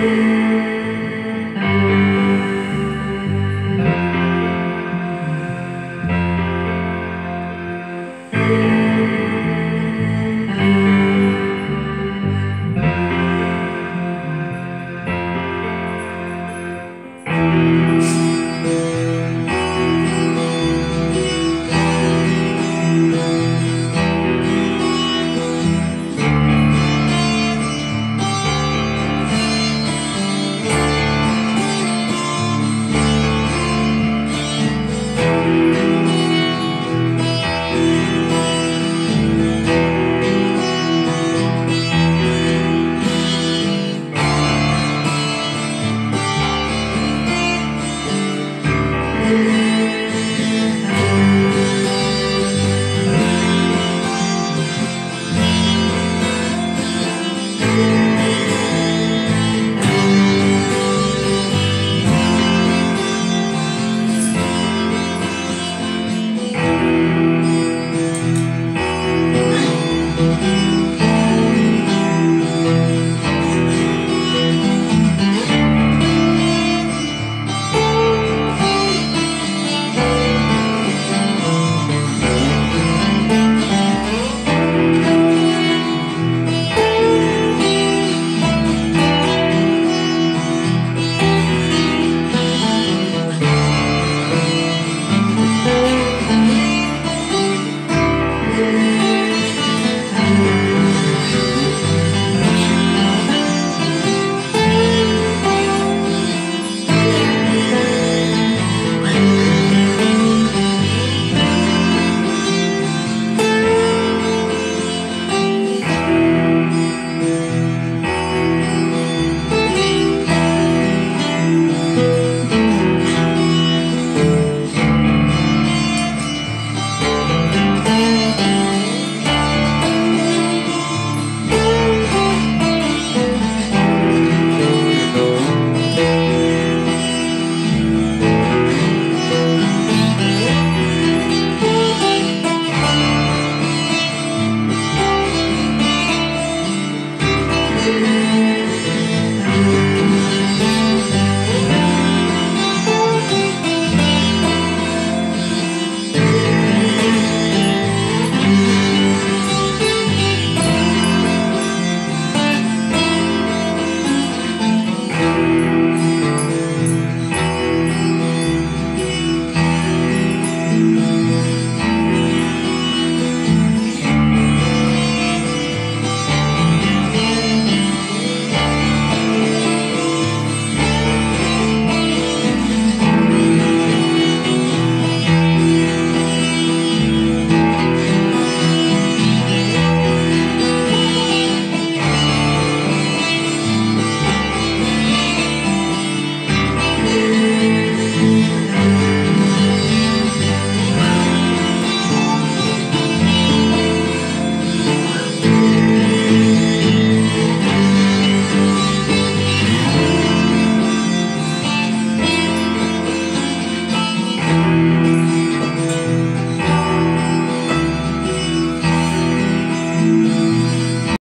Amen.